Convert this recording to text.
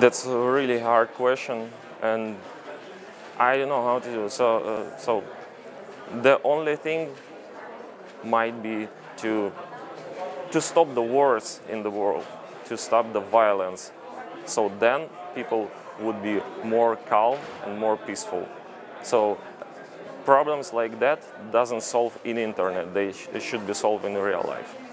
That's a really hard question, and I don't know how to do. So, uh, so the only thing might be to to stop the wars in the world, to stop the violence. So then people would be more calm and more peaceful. So problems like that doesn't solve in internet. They sh- should be solved in real life.